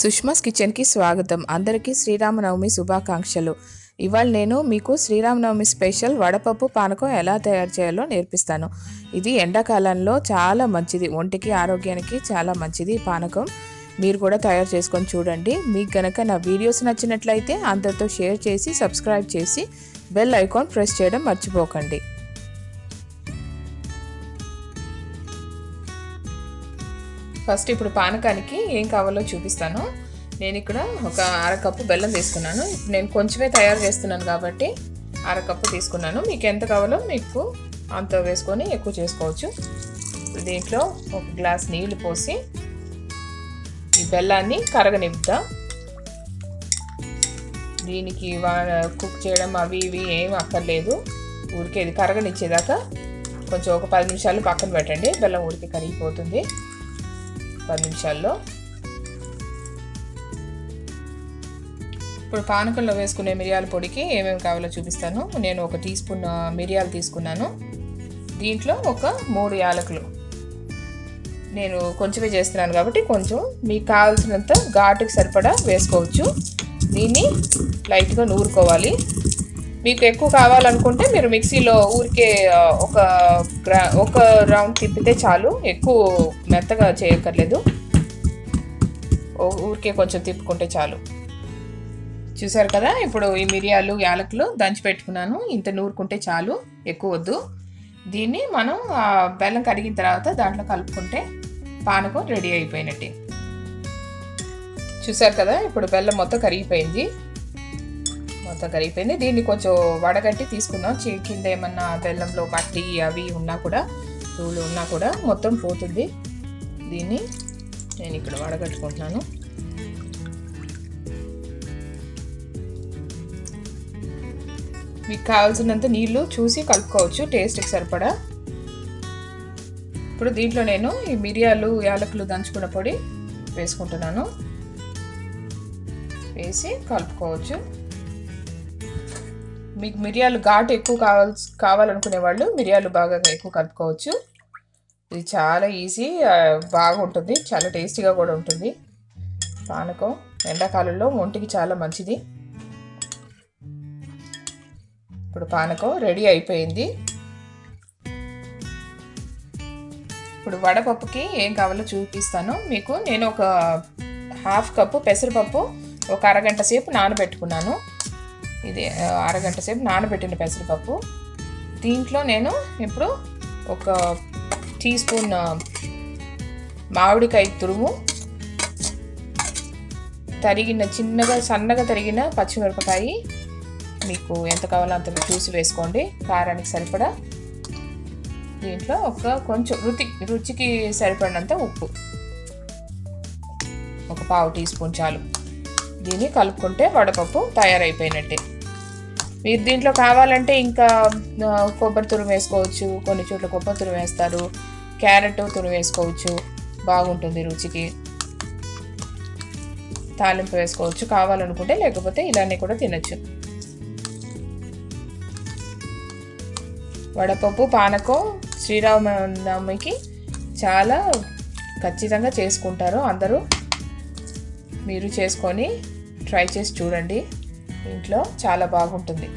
సుష్మాస్ కిచెన్కి స్వాగతం. అందరికీ శ్రీరామనవమి శుభాకాంక్షలు. ఇవాళ నేను మీకు శ్రీరామనవమి స్పెషల్ వడపప్పు పానకం ఎలా తయారు చేయాలో నేర్పిస్తాను. ఇది ఎండాకాలంలో చాలా మంచిది. ఒంటికి ఆరోగ్యానికి చాలా మంచిది పానకం. మీరు కూడా తయారు చేసుకొని చూడండి. మీకు గనక నా వీడియోస్ నచ్చినట్లయితే అందరితో షేర్ చేసి సబ్స్క్రైబ్ చేసి బెల్ ఐకాన్ ప్రెస్ చేయడం మర్చిపోకండి. ఫస్ట్ ఇప్పుడు పానకానికి ఏం కావాలో చూపిస్తాను. నేను ఇక్కడ ఒక అరకప్పు బెల్లం తీసుకున్నాను. ఇప్పుడు నేను కొంచెమే తయారు చేస్తున్నాను కాబట్టి అరకప్పు తీసుకున్నాను. మీకు ఎంత కావాలో మీకు అంత వేసుకొని ఎక్కువ చేసుకోవచ్చు. దీంట్లో ఒక గ్లాస్ నీళ్ళు పోసి ఈ బెల్లాన్ని కరగనిద్దాం దీనికి కుక్ చేయడం అవి ఇవి ఏం అక్కర్లేదు. ఊరికే ఇది కరగనిచ్చేదాకా కొంచెం ఒక పది నిమిషాలు పక్కన పెట్టండి. బెల్లం ఊరికే కరిగిపోతుంది. పది నిమిషాల్లో. ఇప్పుడు పానకంలో వేసుకునే మిరియాల పొడికి ఏమేమి కావాలో చూపిస్తాను. నేను ఒక టీ స్పూన్ మిరియాలు తీసుకున్నాను. దీంట్లో ఒక మూడు యాలకులు. నేను కొంచెమే చేస్తున్నాను కాబట్టి కొంచెం మీకు కావాల్సినంత ఘాటుకి సరిపడా వేసుకోవచ్చు. దీన్ని లైట్గా నూరుకోవాలి. మీకు ఎక్కువ కావాలనుకుంటే మీరు మిక్సీలో ఊరికే ఒక గ్రా ఒక రౌండ్ తిప్పితే చాలు. ఎక్కువ మెత్తగా చేయక్కర్లేదు. ఊరికే కొంచెం తిప్పుకుంటే చాలు. చూసారు కదా ఇప్పుడు ఈ మిరియాలు యాలకులు దంచి పెట్టుకున్నాను. ఇంత నూరుకుంటే చాలు. ఎక్కువ వద్దు. దీన్ని మనం బెల్లం కరిగిన తర్వాత దాంట్లో కలుపుకుంటే పానకం రెడీ అయిపోయినట్టే. చూసారు కదా ఇప్పుడు బెల్లం మొత్తం కరిగిపోయింది. మొత్తం కరిగిపోయింది. దీన్ని కొంచెం వడగట్టి తీసుకుందాం. కింద ఏమన్నా బెల్లంలో మట్టి అవి ఉన్నా కూడా పూలు ఉన్నా కూడా మొత్తం పోతుంది. దీన్ని నేను ఇక్కడ వడగట్టుకుంటున్నాను. మీకు కావాల్సినంత నీళ్ళు చూసి కలుపుకోవచ్చు. టేస్ట్కి సరిపడా. ఇప్పుడు దీంట్లో నేను ఈ మిరియాలు యాలకులు దంచుకున్న పొడి వేసుకుంటున్నాను. వేసి కలుపుకోవచ్చు. మీకు మిరియాలు ఘాటు ఎక్కువ కావాల్సి కావాలనుకునే వాళ్ళు మిరియాలు బాగా ఎక్కువ కలుపుకోవచ్చు. ఇది చాలా ఈజీ బాగుంటుంది చాలా టేస్టీగా కూడా ఉంటుంది. పానకం ఎండాకాలంలో ఒంటికి చాలా మంచిది. ఇప్పుడు పానకం రెడీ అయిపోయింది. ఇప్పుడు వడపప్పుకి ఏం కావాలో చూపిస్తాను. మీకు నేను ఒక హాఫ్ కప్పు పెసరపప్పు ఒక అరగంట సేపు నానబెట్టుకున్నాను. ఇది అరగంట సేపు నానబెట్టిన పెసరపప్పు. దీంట్లో నేను ఇప్పుడు ఒక టీ స్పూన్ మామిడికాయ తురుము తరిగిన చిన్నగా సన్నగా తరిగిన పచ్చిమిరపకాయ. మీకు ఎంత కావాలో అంత చూసి వేసుకోండి కారానికి సరిపడా. దీంట్లో ఒక కొంచెం రుచి రుచికి సరిపడినంత ఉప్పు. ఒక పావు టీ స్పూన్ చాలు. దీన్ని కలుపుకుంటే వడపప్పు తయారైపోయినట్టే. మీరు దీంట్లో కావాలంటే ఇంకా కొబ్బరి తురుము వేసుకోవచ్చు కొన్ని చోట్ల కొబ్బరి తురుము వేస్తారు క్యారెట్ తురుము వేసుకోవచ్చు బాగుంటుంది రుచికి. తాలింపు వేసుకోవచ్చు కావాలనుకుంటే లేకపోతే ఇలానే కూడా తినచ్చు. వడపప్పు పానకం శ్రీరామనవమికి చాలా ఖచ్చితంగా చేసుకుంటారు అందరూ. మీరు చేసుకొని ట్రై చేసి చూడండి. ఇంట్లో చాలా బాగుంటుంది.